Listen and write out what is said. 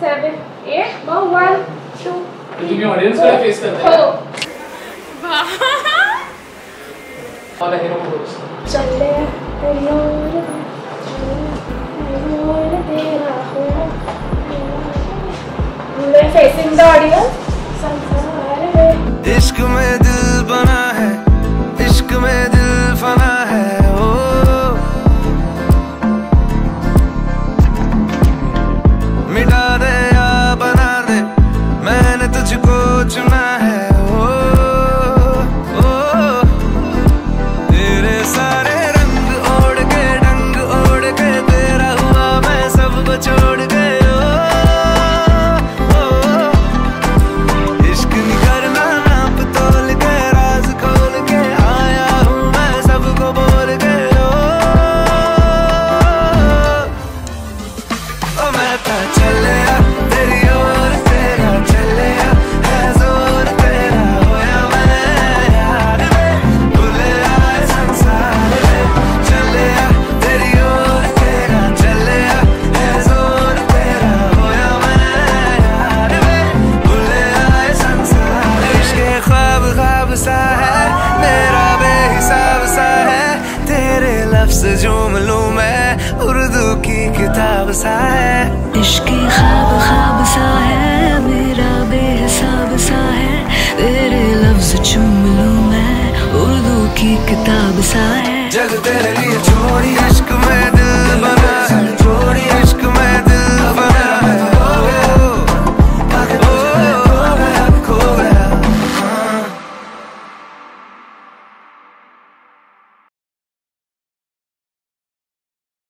Seven eight one two तुम्हें audience का face करना है वाह और हेरो बोल्स चले मोर मोर तेरा हो। मैं फेसिंग द ऑडियंस ओ मैं तो तेरी ओर तेरा चलिया, है ज़ोर तेरा होया मैं यार आए संसार में तेरी ओर तेरा चलिया, है ज़ोर तेरा होया मैं यार में भूले आए संसार इश्क ख्वाब ख्वाब सा है, मेरा बेहिसाब सा है, तेरे लफ्ज झूम लूँ मैं, उर्दू की किताब सा है इश्क ख्वाब ख्वाब सा है मेरा बेहसाब सा है तेरे लफ्ज चुम लूँ मैं उर्दू की किताब सा है जग तेरे